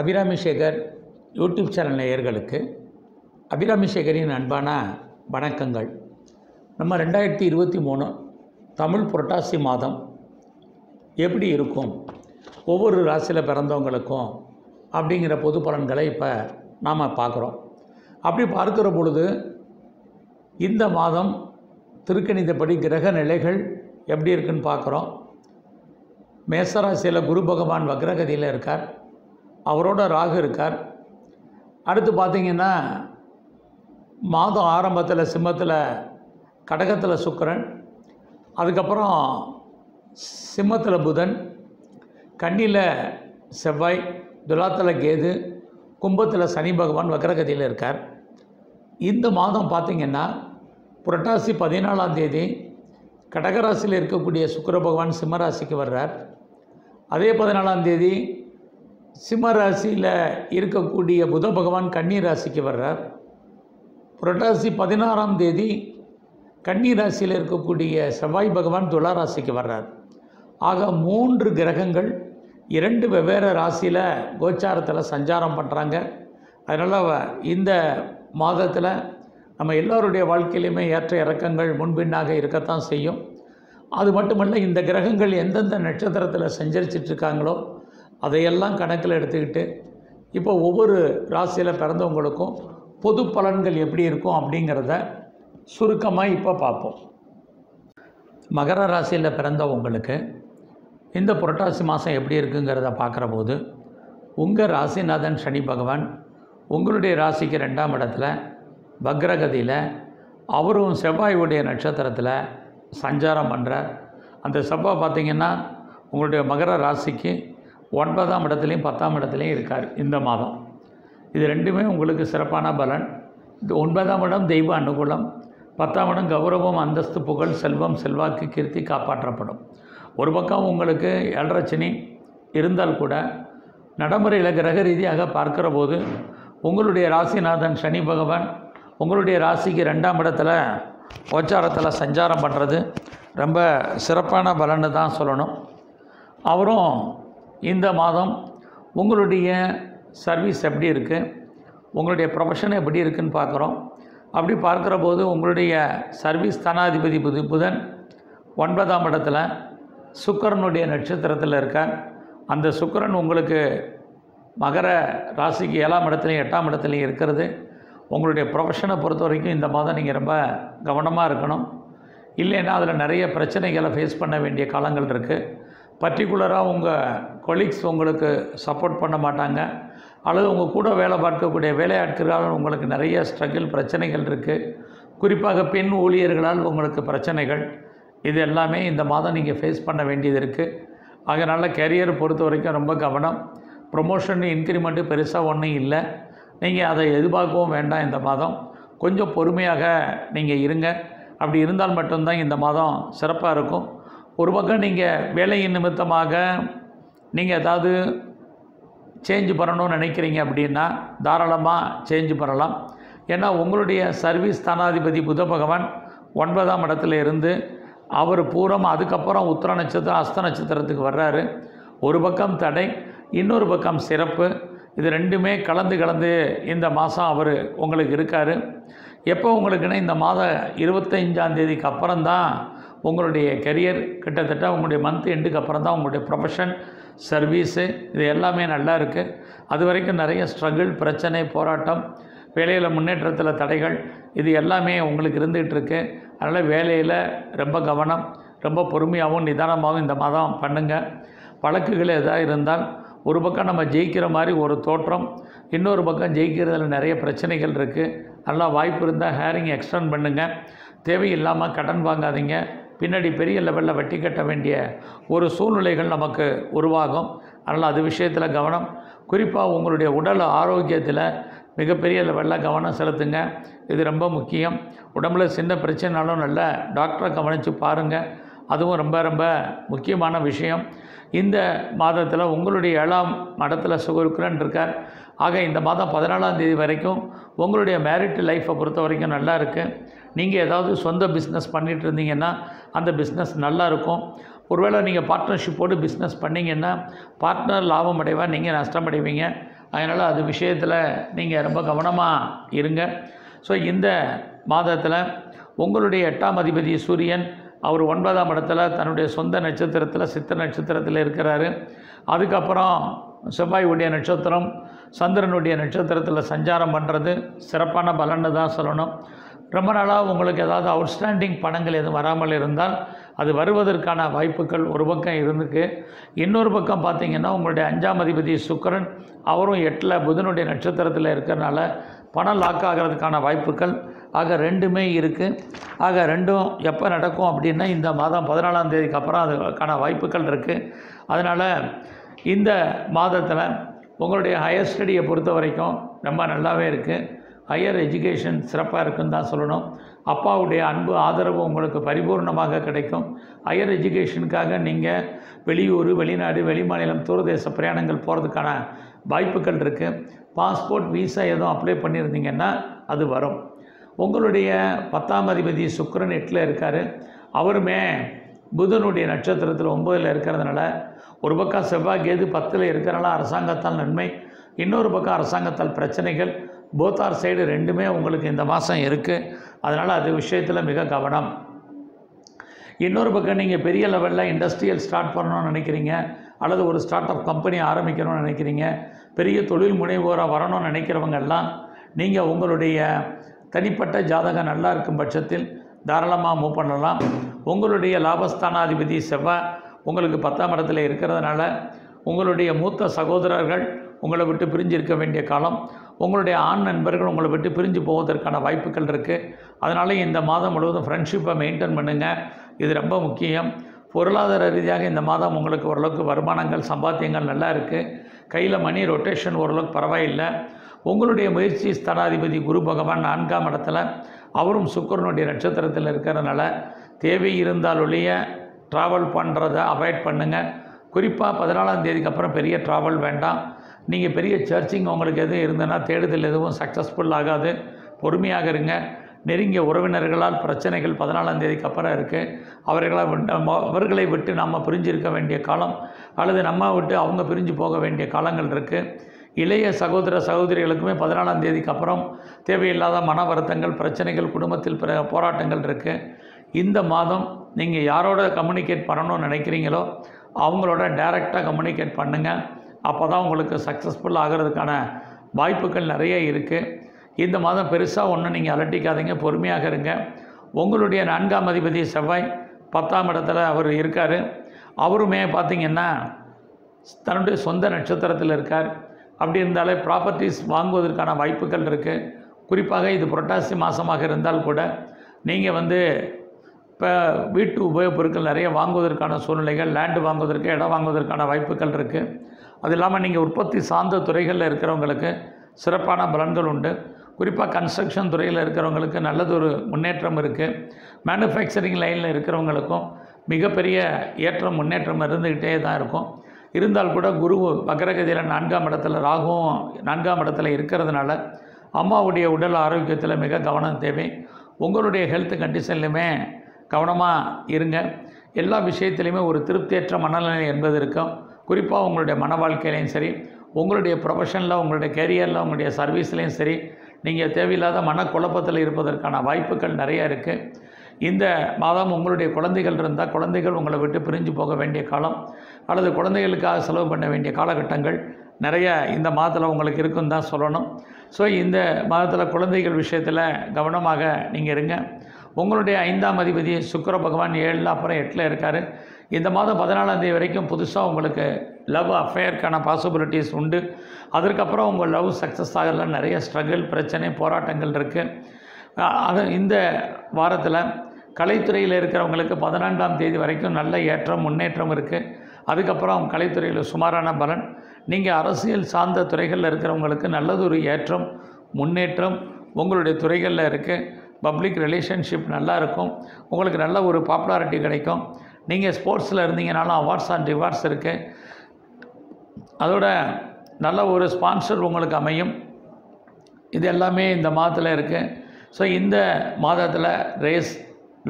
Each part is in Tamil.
அபிராமி சேகர் யூடியூப் சேனல் நேயர்களுக்கு அபிராமி சேகரின் அன்பான வணக்கங்கள். நம்ம ரெண்டாயிரத்தி இருபத்தி மூணு தமிழ் புரட்டாசி மாதம் எப்படி இருக்கும்? ஒவ்வொரு ராசியில் பிறந்தவங்களுக்கும் அப்படிங்கிற பொது பலன்களை இப்போ நாம் பார்க்குறோம். அப்படி பார்க்குற பொழுது இந்த மாதம் திருக்கணிதப்படி கிரக நிலைகள் எப்படி இருக்குன்னு பார்க்குறோம். மேசராசியில் குரு பகவான் வக்ரகதியில் இருக்கார். அவரோட ராகு இருக்கார். அடுத்து பார்த்திங்கன்னா மாதம் ஆரம்பத்தில் சிம்மத்தில் கடகத்தில் சுக்கரன். அதுக்கப்புறம் சிம்மத்தில் புதன். கன்னியில் செவ்வாய் துலாத்தில் கேது கும்பத்தில் சனி பகவான் வக்ரகதியில் இருக்கார். இந்த மாதம் பார்த்திங்கன்னா புரட்டாசி பதினாலாம் தேதி கடகராசியில் இருக்கக்கூடிய சுக்கர பகவான் சிம்மராசிக்கு வர்றார். அதே பதினாலாம் தேதி சிம்ம ராசியில் இருக்கக்கூடிய புத பகவான் கன்னி ராசிக்கு வர்றார். புரட்டாசி பதினாறாம் தேதி கன்னி ராசியில் இருக்கக்கூடிய செவ்வாய் பகவான் துலா ராசிக்கு வர்றார். ஆக மூன்று கிரகங்கள் இரண்டு வெவ்வேறு ராசியில் கோச்சாரத்தில் சஞ்சாரம் பண்ணுறாங்க அதனால் இந்த மாதத்தில் நம்ம எல்லோருடைய வாழ்க்கையிலையுமே ஏற்ற இறக்கங்கள் முன்பின்னாக இருக்கத்தான் செய்யும். அது மட்டுமல்ல இந்த கிரகங்கள் எந்தெந்த நட்சத்திரத்தில் சஞ்சரிச்சிட்ருக்காங்களோ அதையெல்லாம் கணக்கில் எடுத்துக்கிட்டு இப்போ ஒவ்வொரு ராசியில் பிறந்தவங்களுக்கும் பொது பலன்கள் எப்படி இருக்கும் அப்படிங்கிறத சுருக்கமாக இப்போ பார்ப்போம். மகர ராசியில் பிறந்தவங்களுக்கு இந்த புரட்டாசி மாதம் எப்படி இருக்குங்கிறத பார்க்குற போது உங்கள் ராசிநாதன் சனி பகவான் உங்களுடைய ராசிக்கு ரெண்டாம் இடத்துல வக்ரகதியில் அவரும் செவ்வாயுடைய நட்சத்திரத்தில் சஞ்சாரம் பண்ணுறார் அந்த செவ்வாய் பார்த்திங்கன்னா உங்களுடைய மகர ராசிக்கு ஒன்பதாம் இடத்துலையும் பத்தாம் இடத்துலையும் இருக்கார் இந்த மாதம். இது ரெண்டுமே உங்களுக்கு சிறப்பான பலன். ஒன்பதாம் இடம் தெய்வ அனுகூலம். பத்தாம் இடம் கௌரவம் அந்தஸ்து புகழ் செல்வம் செல்வாக்கு கீர்த்தி காப்பாற்றப்படும். ஒரு பக்கம் உங்களுக்கு ஏழரை இருந்தால் கூட நடைமுறையில் கிரக ரீதியாக பார்க்கிற போது உங்களுடைய ராசிநாதன் சனி பகவான் உங்களுடைய ராசிக்கு ரெண்டாம் இடத்துல கோச்சாரத்தில் சஞ்சாரம் பண்ணுறது ரொம்ப சிறப்பான பலன்னு தான் சொல்லணும். அவரும் இந்த மாதம் உங்களுடைய சர்வீஸ் எப்படி இருக்குது உங்களுடைய ப்ரொஃபஷன் எப்படி இருக்குன்னு பார்க்குறோம். அப்படி பார்க்குற போது உங்களுடைய சர்வீஸ் தனாதிபதி புது புதன் ஒன்பதாம் இடத்துல சுக்கரனுடைய நட்சத்திரத்தில் இருக்கார். அந்த சுக்கரன் உங்களுக்கு மகர ராசிக்கு ஏழாம் இடத்துலையும் எட்டாம் இடத்துலையும் இருக்கிறது. உங்களுடைய ப்ரொஃபஷனை பொறுத்த வரைக்கும் இந்த மாதம் நீங்கள் ரொம்ப கவனமாக இருக்கணும். இல்லைன்னா அதில் நிறைய பிரச்சனைகளை ஃபேஸ் பண்ண வேண்டிய காலங்கள் இருக்குது பர்டிகுலராக உங்கள் கொலீக்ஸ் உங்களுக்கு சப்போர்ட் பண்ண மாட்டாங்க. அல்லது உங்கள் கூட வேலை பார்க்கக்கூடிய வேலையாட்களால் உங்களுக்கு நிறைய ஸ்ட்ரகிள் பிரச்சனைகள் இருக்குது குறிப்பாக பெண் ஊழியர்களால் உங்களுக்கு பிரச்சனைகள். இது எல்லாமே இந்த மாதம் நீங்கள் ஃபேஸ் பண்ண வேண்டியது இருக்குது அதனால் கெரியர் பொறுத்த வரைக்கும் ரொம்ப கவனம். ப்ரொமோஷன் இன்க்ரிமெண்ட்டு பெருசாக ஒன்றும் இல்லை. நீங்கள் அதை எதிர்பார்க்கவும் வேண்டாம் இந்த மாதம். கொஞ்சம் பொறுமையாக நீங்கள் இருங்க. அப்படி இருந்தால் மட்டும்தான் இந்த மாதம் சிறப்பாக இருக்கும். ஒரு பக்கம் நீங்கள் வேலையின் நிமித்தமாக நீங்கள் ஏதாவது சேஞ்ச் பண்ணணும்னு நினைக்கிறீங்க அப்படின்னா தாராளமாக சேஞ்ச் பண்ணலாம். ஏன்னா உங்களுடைய சர்வீஸ் ஸ்தானாதிபதி புத பகவான் ஒன்பதாம் இடத்துல இருந்து அவர் பூரம் அதுக்கப்புறம் உத்தர நட்சத்திரம் அஸ்த நட்சத்திரத்துக்கு வர்றாரு. ஒரு பக்கம் தடை இன்னொரு பக்கம் சிறப்பு. இது ரெண்டுமே கலந்து கலந்து இந்த மாதம் அவர் உங்களுக்கு இருக்கார். எப்போ உங்களுக்குன்னா இந்த மாதம் இருபத்தஞ்சாம் தேதிக்கு அப்புறம் தான் உங்களுடைய கெரியர் கிட்டத்தட்ட உங்களுடைய மந்த் எண்டுக்கு அப்புறம் தான் உங்களுடைய ப்ரொஃபஷன் சர்வீஸு இது எல்லாமே நல்லா இருக்குது அது வரைக்கும் நிறைய ஸ்ட்ரகிள் பிரச்சனை போராட்டம் வேலையில் முன்னேற்றத்தில் தடைகள் இது எல்லாமே உங்களுக்கு இருந்துகிட்டு இருக்கு. அதனால் வேலையில் ரொம்ப கவனம் ரொம்ப பொறுமையாகவும் நிதானமாகவும் இந்த மாதம் பண்ணுங்கள் வழக்குகள் எதாக இருந்தால் ஒரு பக்கம் நம்ம ஜெயிக்கிற மாதிரி ஒரு தோற்றம் இன்னொரு பக்கம் ஜெயிக்கிறதுல நிறைய பிரச்சனைகள் இருக்குது நல்லா வாய்ப்பு இருந்தால் ஹேரிங் எக்ஸ்டெண்ட் பண்ணுங்கள் தேவையில்லாமல் கடன் வாங்காதீங்க. பின்னாடி பெரிய லெவலில் வட்டி கட்ட வேண்டிய ஒரு சூழ்நிலைகள் நமக்கு உருவாகும். அதனால் அது விஷயத்தில் கவனம். குறிப்பாக உங்களுடைய உடல் ஆரோக்கியத்தில் மிகப்பெரிய லெவலில் கவனம் செலுத்துங்க. இது ரொம்ப முக்கியம். உடம்புல சின்ன பிரச்சனைனாலும் நல்ல டாக்டரை கவனித்து பாருங்கள் அதுவும் ரொம்ப ரொம்ப முக்கியமான விஷயம். இந்த மாதத்தில் உங்களுடைய ஏழாம் மடத்தில் சுகருக்குரன் இருக்கார். ஆக இந்த மாதம் பதினாலாம் தேதி வரைக்கும் உங்களுடைய மேரிட் லைஃப்பை பொறுத்த வரைக்கும் நல்லா இருக்குது நீங்கள் ஏதாவது சொந்த பிஸ்னஸ் பண்ணிகிட்டு இருந்தீங்கன்னா அந்த பிஸ்னஸ் நல்லாயிருக்கும் ஒருவேளை நீங்கள் பார்ட்னர்ஷிப்போடு பிஸ்னஸ் பண்ணிங்கன்னா பார்ட்னர் லாபம் அடைவா நீங்கள் நஷ்டம் அடைவீங்க. அதனால் அது விஷயத்தில் நீங்கள் ரொம்ப கவனமாக இருங்க. ஸோ இந்த மாதத்தில் உங்களுடைய எட்டாம் அதிபதி சூரியன் அவர் ஒன்பதாம் இடத்துல தன்னுடைய சொந்த நட்சத்திரத்தில் சித்த நட்சத்திரத்தில் இருக்கிறாரு. அதுக்கப்புறம் செவ்வாயுடைய நட்சத்திரம் சந்திரனுடைய நட்சத்திரத்தில் சஞ்சாரம் பண்ணுறது சிறப்பான பலன்னு தான் சொல்லணும். ரொம்ப நாளாக உங்களுக்கு ஏதாவது அவுட்ஸ்டாண்டிங் பணங்கள் எதுவும் வராமல் இருந்தால் அது வருவதற்கான வாய்ப்புகள் ஒரு பக்கம் இருந்துக்கு இன்னொரு பக்கம் பார்த்தீங்கன்னா உங்களுடைய அஞ்சாம் அதிபதி சுக்கரன் அவரும் எட்டில் புதனுடைய நட்சத்திரத்தில் இருக்கிறனால பணம் லாக் ஆகிறதுக்கான வாய்ப்புகள் ஆக ரெண்டுமே இருக்குது ஆக ரெண்டும் எப்போ நடக்கும் அப்படின்னா இந்த மாதம் பதினாலாம் தேதிக்கு அப்புறம் அதுக்கான வாய்ப்புகள் இருக்குது அதனால் இந்த மாதத்தில் உங்களுடைய ஹையர் ஸ்டடியை பொறுத்த வரைக்கும் ரொம்ப நல்லாவே இருக்குது ஹையர் எஜுகேஷன் சிறப்பாக இருக்குன்னு தான் சொல்லணும். அப்பாவுடைய அன்பு ஆதரவு உங்களுக்கு பரிபூர்ணமாக கிடைக்கும். ஹையர் எஜுகேஷனுக்காக நீங்கள் வெளியூர் வெளிநாடு வெளிமாநிலம் தூரதேச பிரயாணங்கள் போகிறதுக்கான வாய்ப்புகள் இருக்குது பாஸ்போர்ட் வீசா எதுவும் அப்ளை பண்ணியிருந்தீங்கன்னா அது வரும். உங்களுடைய பத்தாம் அதிபதி சுக்கரன் எட்டில் இருக்கார். அவருமே புதனுடைய நட்சத்திரத்தில் ஒம்பதில் இருக்கிறதுனால ஒரு பக்கம் செவ்வாய் கேது பத்தில் இருக்கிறனால அரசாங்கத்தால் நன்மை இன்னொரு பக்கம் அரசாங்கத்தால் பிரச்சனைகள். போத்தார் சைடு ரெண்டுமே உங்களுக்கு இந்த மாதம் இருக்குது அதனால் அது விஷயத்தில் மிக கவனம். இன்னொரு பக்கம் நீங்கள் பெரிய லெவலில் இண்டஸ்ட்ரியல் ஸ்டார்ட் பண்ணணும்னு நினைக்கிறீங்க. அல்லது ஒரு ஸ்டார்ட் அப் கம்பெனி ஆரம்பிக்கணும்னு நினைக்கிறீங்க. பெரிய தொழில் முனைவோராக வரணும்னு நினைக்கிறவங்க எல்லாம் நீங்கள் உங்களுடைய தனிப்பட்ட ஜாதகம் நல்லா இருக்கும் பட்சத்தில் தாராளமாக மூவ் பண்ணலாம். உங்களுடைய லாபஸ்தானாதிபதி செவ்வாய் உங்களுக்கு பத்தாம் இடத்துல இருக்கிறதுனால உங்களுடைய மூத்த சகோதரர்கள் உங்களை விட்டு பிரிஞ்சு இருக்க வேண்டிய காலம் உங்களுடைய ஆண் நண்பர்கள் உங்களை விட்டு பிரிஞ்சு போவதற்கான வாய்ப்புகள் இருக்குது அதனால் இந்த மாதம் முழுவதும் ஃப்ரெண்ட்ஷிப்பை மெயின்டைன் பண்ணுங்கள் இது ரொம்ப முக்கியம். பொருளாதார ரீதியாக இந்த மாதம் உங்களுக்கு ஓரளவுக்கு வருமானங்கள் சம்பாத்தியங்கள் நல்லா இருக்குது கையில் மணி ரொட்டேஷன் ஓரளவுக்கு பரவாயில்லை. உங்களுடைய முயற்சி ஸ்தனாதிபதி குரு பகவான் நான்காம் இடத்துல அவரும் சுக்கரனுடைய நட்சத்திரத்தில் இருக்கிறதுனால தேவை இருந்தால் ஒழிய ட்ராவல் பண்ணுறதை அவாய்ட் பண்ணுங்கள் குறிப்பாக பதினாலாம் தேதிக்கு அப்புறம் பெரிய ட்ராவல் வேண்டாம். நீங்கள் பெரிய சர்ச்சிங் உங்களுக்கு எதுவும் இருந்ததுன்னா தேடுதல் எதுவும் சக்ஸஸ்ஃபுல் ஆகாது. பொறுமையாக இருங்க. நெருங்கிய உறவினர்களால் பிரச்சனைகள் பதினாலாம் தேதிக்கு அப்புறம் இருக்குது அவர்களை விட்டு அவர்களை விட்டு நம்ம பிரிஞ்சிருக்க வேண்டிய காலம் அல்லது நம்ம விட்டு அவங்க பிரிஞ்சு போக வேண்டிய காலங்கள் இருக்குது இளைய சகோதர சகோதரிகளுக்குமே பதினாலாம் தேதிக்கு அப்புறம் தேவையில்லாத மன வருத்தங்கள் பிரச்சனைகள் குடும்பத்தில் பிற போராட்டங்கள் இருக்குது இந்த மாதம் நீங்கள் யாரோட கம்யூனிகேட் பண்ணணும்னு நினைக்கிறீங்களோ அவங்களோட டைரெக்டாக கம்யூனிகேட் பண்ணுங்கள் அப்போ தான் உங்களுக்கு சக்ஸஸ்ஃபுல் ஆகிறதுக்கான வாய்ப்புகள் நிறைய இருக்குது இந்த மாதம் பெருசாக ஒன்றும் நீங்கள் அலட்டிக்காதீங்க பொறுமையாக இருங்க. உங்களுடைய நான்காம் அதிபதி செவ்வாய் பத்தாம் இடத்துல அவர் இருக்கார். அவருமே பார்த்திங்கன்னா தன்னுடைய சொந்த நட்சத்திரத்தில் இருக்கார். அப்படி இருந்தாலே ப்ராப்பர்ட்டிஸ் வாங்குவதற்கான வாய்ப்புகள் இருக்குது குறிப்பாக இது புரட்டாசி மாதமாக இருந்தால் கூட நீங்கள் வந்து இப்போ வீட்டு உபயோகப் பொருட்கள் நிறைய வாங்குவதற்கான சூழ்நிலைகள் லேண்டு வாங்குவதற்கு இடம் வாங்குவதற்கான வாய்ப்புகள் இருக்குது அது இல்லாமல் நீங்கள் உற்பத்தி சார்ந்த துறைகளில் இருக்கிறவங்களுக்கு சிறப்பான பலன்கள் உண்டு. குறிப்பாக கன்ஸ்ட்ரக்ஷன் துறையில் இருக்கிறவங்களுக்கு நல்லது ஒரு முன்னேற்றம் இருக்குது மேனுஃபேக்சரிங் லைனில் இருக்கிறவங்களுக்கும் மிகப்பெரிய ஏற்றம் முன்னேற்றம் இருந்துக்கிட்டே தான் இருக்கும். இருந்தால் கூட குரு வக்ரகதியில் நான்காம் இடத்துல ராகுவும் நான்காம் இடத்துல இருக்கிறதுனால அம்மாவுடைய உடல் ஆரோக்கியத்தில் மிக கவனம் தேவை. உங்களுடைய ஹெல்த் கண்டிஷன்லையுமே கவனமாக இருங்க. எல்லா விஷயத்துலையுமே ஒரு திருப்தியற்ற மனநிலை என்பது இருக்கும். குறிப்பாக உங்களுடைய மன வாழ்க்கையிலையும் சரி உங்களுடைய ப்ரொஃபஷனில் உங்களுடைய கெரியரில் உங்களுடைய சர்வீஸ்லேயும் சரி நீங்கள் தேவையில்லாத மனக்குழப்பத்தில் இருப்பதற்கான வாய்ப்புகள் நிறைய இருக்குது இந்த மாதம் உங்களுடைய குழந்தைகள் இருந்தால் குழந்தைகள் உங்களை விட்டு பிரிஞ்சு போக வேண்டிய காலம் அல்லது குழந்தைகளுக்காக செலவு பண்ண வேண்டிய காலகட்டங்கள் நிறைய இந்த மாதத்தில் உங்களுக்கு இருக்குன்னு தான் சொல்லணும். ஸோ இந்த மாதத்தில் குழந்தைகள் விஷயத்தில் கவனமாக நீங்கள் இருங்க. உங்களுடைய ஐந்தாம் அதிபதி சுக்கிர பகவான் ஏழில் அப்புறம் எட்டில் இருக்கார். இந்த மாதம் பதினாலாம் தேதி வரைக்கும் புதுசாக உங்களுக்கு லவ் அஃபேருக்கான பாசிபிலிட்டிஸ் உண்டு. அதற்கப்புறம் உங்கள் லவ் சக்ஸஸ் ஆகல நிறைய ஸ்ட்ரகிள் பிரச்சனை போராட்டங்கள் இருக்குது அது இந்த வாரத்தில் கலைத்துறையில் இருக்கிறவங்களுக்கு பதினான்காம் தேதி வரைக்கும் நல்ல ஏற்றம் முன்னேற்றம் இருக்குது அதுக்கப்புறம் கலைத்துறையில் சுமாரான பலன். நீங்கள் அரசியல் சார்ந்த துறைகளில் இருக்கிறவங்களுக்கு நல்லதொரு ஏற்றம் முன்னேற்றம் உங்களுடைய துறைகளில் இருக்குது பப்ளிக் ரிலேஷன்ஷிப் நல்லா இருக்கும். உங்களுக்கு நல்ல ஒரு பாப்புலாரிட்டி கிடைக்கும். நீங்கள் ஸ்போர்ட்ஸில் இருந்தீங்கனாலும் அவார்ட்ஸ் அண்ட் ரிவார்ட்ஸ் இருக்குது அதோட நல்ல ஒரு ஸ்பான்சர் உங்களுக்கு அமையும். இது எல்லாமே இந்த மாதத்தில் இருக்குது ஸோ இந்த மாதத்தில் race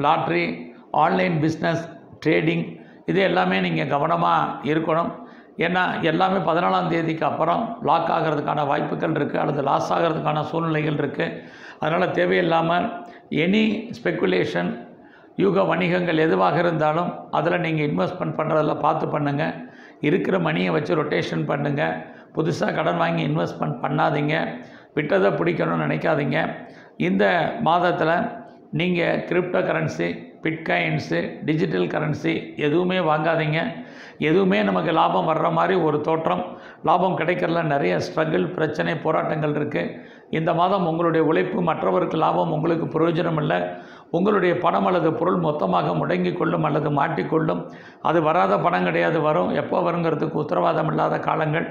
lottery online business trading இது எல்லாமே நீங்கள் கவனமாக இருக்கணும். ஏன்னா எல்லாமே பதினாலாம் தேதிக்கு அப்புறம் லாக் ஆகிறதுக்கான வாய்ப்புகள் இருக்குது அல்லது லாஸ் ஆகிறதுக்கான சூழ்நிலைகள் இருக்குது அதனால் தேவையில்லாமல் எனி ஸ்பெக்குலேஷன் யூக வணிகங்கள் எதுவாக இருந்தாலும் அதில் நீங்கள் இன்வெஸ்ட்மெண்ட் பண்ணுறதில் பார்த்து பண்ணுங்கள் இருக்கிற மணியை வச்சு ரொட்டேஷன் பண்ணுங்கள் புதுசாக கடன் வாங்கி இன்வெஸ்ட்மெண்ட் பண்ணாதீங்க. விட்டதை பிடிக்கணும்னு நினைக்காதீங்க. இந்த மாதத்தில் நீங்கள் crypto currency bitcoins digital currency எதுவுமே வாங்காதீங்க. எதுவுமே நமக்கு லாபம் வர்ற மாதிரி ஒரு தோற்றம். லாபம் கிடைக்கிறதுல நிறைய ஸ்ட்ரகிள் பிரச்சனை போராட்டங்கள் இருக்குது இந்த மாதம் உங்களுடைய உழைப்பு மற்றவருக்கு லாபம் உங்களுக்கு பிரயோஜனம் இல்லை உங்களுடைய பணம் அல்லது பொருள் மொத்தமாக முடங்கி கொள்ளும் அல்லது மாட்டிக்கொள்ளும் அது வராத பணம் கிடையாது வரும். எப்போ வருங்கிறதுக்கு உத்தரவாதம் இல்லாத காலங்கள்.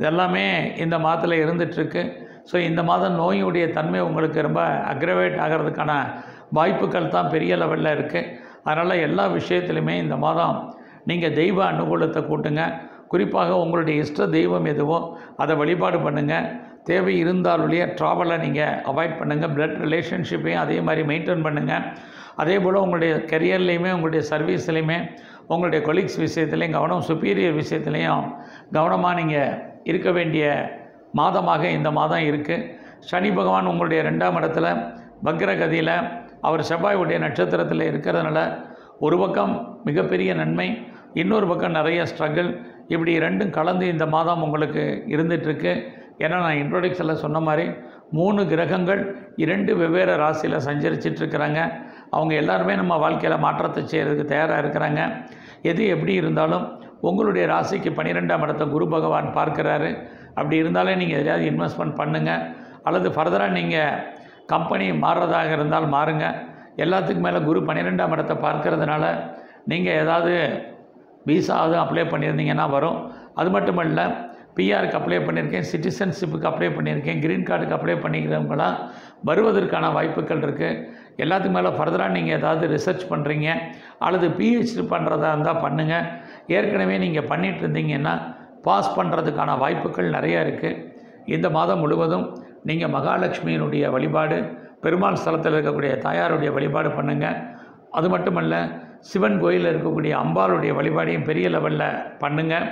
இதெல்லாமே இந்த மாதத்தில் இருந்துகிட்ருக்கு ஸோ இந்த மாதம் நோயுடைய தன்மை உங்களுக்கு ரொம்ப அக்ரவேட் ஆகிறதுக்கான வாய்ப்புகள் தான் பெரிய லெவலில் இருக்குது அதனால் எல்லா விஷயத்துலையுமே இந்த மாதம் நீங்கள் தெய்வ அனுகூலத்தை கூட்டுங்க. குறிப்பாக உங்களுடைய இஷ்ட தெய்வம் எதுவோ அதை வழிபாடு பண்ணுங்கள் தேவை இருந்தால் ஒழிய ட்ராவலை நீங்கள் அவாய்ட் பண்ணுங்கள் பிளட் ரிலேஷன்ஷிப்பையும் அதே மாதிரி மெயின்டைன் பண்ணுங்கள் அதே போல் உங்களுடைய கெரியர்லேயுமே உங்களுடைய சர்வீஸ்லேயுமே உங்களுடைய கொலீக்ஸ் விஷயத்துலையும் கவனம் சுப்பீரியர் விஷயத்துலையும் கவனமாக நீங்கள் இருக்க வேண்டிய மாதமாக இந்த மாதம் இருக்குது சனி பகவான் உங்களுடைய ரெண்டாம் இடத்துல வக்ரகதியில் அவர் செவ்வாயுடைய நட்சத்திரத்தில் இருக்கிறதுனால ஒரு பக்கம் மிகப்பெரிய நன்மை இன்னொரு பக்கம் நிறைய ஸ்ட்ரகிள் இப்படி ரெண்டும் கலந்து இந்த மாதம் உங்களுக்கு இருந்துகிட்ருக்கு ஏன்னா நான் இன்ட்ரோடக்ஷனில் சொன்ன மாதிரி மூணு கிரகங்கள் இரண்டு வெவ்வேறு ராசியில் சஞ்சரிச்சிட்ருக்கிறாங்க அவங்க எல்லாருமே நம்ம வாழ்க்கையில் மாற்றத்தை செய்கிறதுக்கு தயாராக இருக்கிறாங்க. எது எப்படி இருந்தாலும் உங்களுடைய ராசிக்கு பன்னிரெண்டாம் இடத்தை குரு பகவான் பார்க்குறாரு. அப்படி இருந்தாலே நீங்கள் எதையாவது இன்வெஸ்ட்மெண்ட் பண்ணுங்கள் அல்லது ஃபர்தராக நீங்கள் கம்பெனி மாறுறதாக இருந்தால் மாறுங்க. எல்லாத்துக்கும் மேலே குரு பன்னிரெண்டாம் இடத்தை பார்க்கறதுனால நீங்கள் ஏதாவது விசா அதுவும் அப்ளை பண்ணியிருந்தீங்கன்னா வரும். அது மட்டும் இல்லை பிஆருக்கு அப்ளை பண்ணியிருக்கேன் சிட்டிசன்ஷிப்புக்கு அப்ளை பண்ணியிருக்கேன் க்ரீன் கார்டுக்கு அப்ளை பண்ணிக்கிறவங்களாம் வருவதற்கான வாய்ப்புகள் இருக்குது எல்லாத்துக்கும் மேலே ஃபர்தராக நீங்கள் ஏதாவது ரிசர்ச் பண்ணுறீங்க அல்லது பிஹெச்டி பண்ணுறதா இருந்தால் பண்ணுங்கள் ஏற்கனவே நீங்கள் பண்ணிகிட்டு இருந்தீங்கன்னா பாஸ் பண்ணுறதுக்கான வாய்ப்புகள் நிறையா இருக்குது இந்த மாதம் முழுவதும் நீங்கள் மகாலட்சுமியினுடைய வழிபாடு பெருமாள் ஸ்தலத்தில் இருக்கக்கூடிய தாயாருடைய வழிபாடு பண்ணுங்கள் அது மட்டுமல்ல சிவன் கோயிலில் இருக்கக்கூடிய அம்பாளுடைய வழிபாடையும் பெரிய லெவலில் பண்ணுங்கள்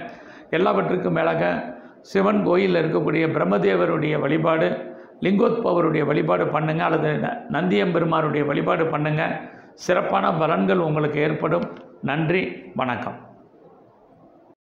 எல்லாவற்றுக்கும் மேலாக சிவன் கோயிலில் இருக்கக்கூடிய பிரம்மதேவருடைய வழிபாடு லிங்கோத்பவருடைய வழிபாடு பண்ணுங்கள் அல்லது ந- வழிபாடு பண்ணுங்கள் சிறப்பான பலன்கள் உங்களுக்கு ஏற்படும். நன்றி வணக்கம்.